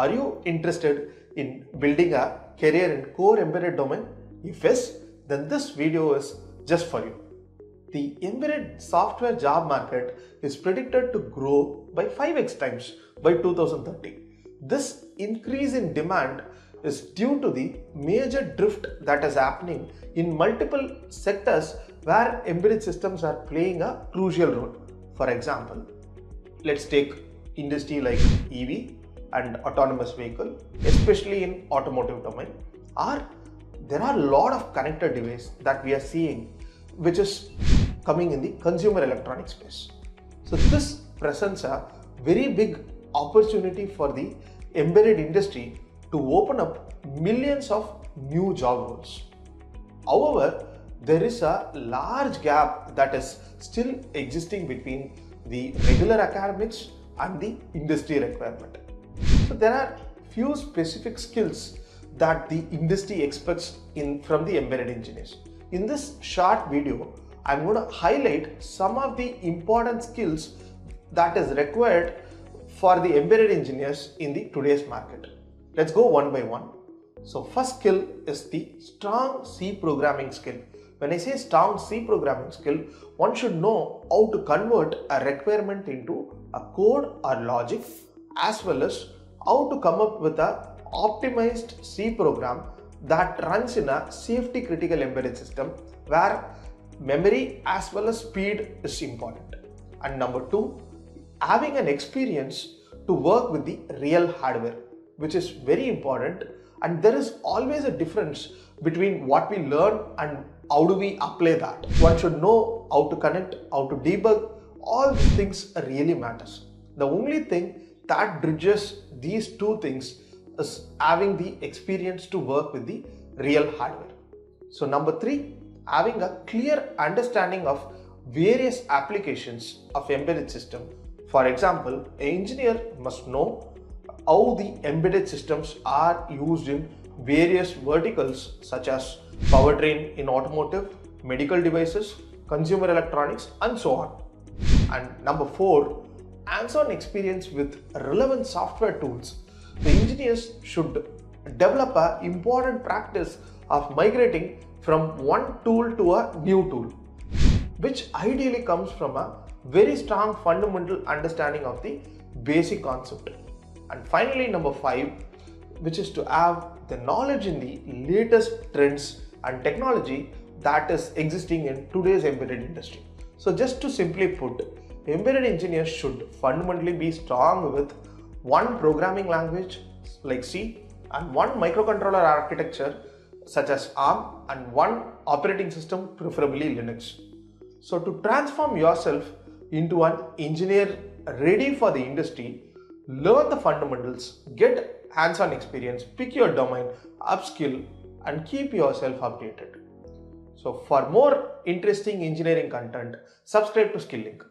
Are you interested in building a career in core embedded domain? If yes, then this video is just for you. The embedded software job market is predicted to grow by 5x times by 2030. This increase in demand is due to the major drift that is happening in multiple sectors where embedded systems are playing a crucial role. For example, let's take industry like EV and autonomous vehicle, especially in automotive domain, or there are a lot of connected devices that we are seeing which is coming in the consumer electronic space. So this presents a very big opportunity for the embedded industry to open up millions of new job roles. However, there is a large gap that is still existing between the regular academics and the industry requirement. So there are few specific skills that the industry expects in from the embedded engineers. In this short video, I'm going to highlight some of the important skills that is required for the embedded engineers in the today's market. Let's go one by one. So first skill is the strong C programming skill. When I say strong C programming skill, one should know how to convert a requirement into a code or logic as well as how to come up with a optimized C program that runs in a safety critical embedded system where memory as well as speed is important. And number two, having an experience to work with the real hardware, which is very important. And there is always a difference between what we learn and how do we apply that. One should know how to connect, how to debug, all these things really matters. The only thing that bridges these two things is having the experience to work with the real hardware. So number three, having a clear understanding of various applications of embedded system. For example, an engineer must know how the embedded systems are used in various verticals such as powertrain in automotive, medical devices, consumer electronics and so on. And number four, hands-on experience with relevant software tools. The engineers should develop an important practice of migrating from one tool to a new tool, which ideally comes from a very strong fundamental understanding of the basic concept. And finally, number five, which is to have the knowledge in the latest trends and technology that is existing in today's embedded industry. So, just to simply put, embedded engineers should fundamentally be strong with one programming language like C and one microcontroller architecture such as ARM and one operating system, preferably Linux. So, to transform yourself into an engineer ready for the industry, learn the fundamentals, get hands on experience, pick your domain, upskill, and keep yourself updated. So, for more interesting engineering content, subscribe to Skill Lync.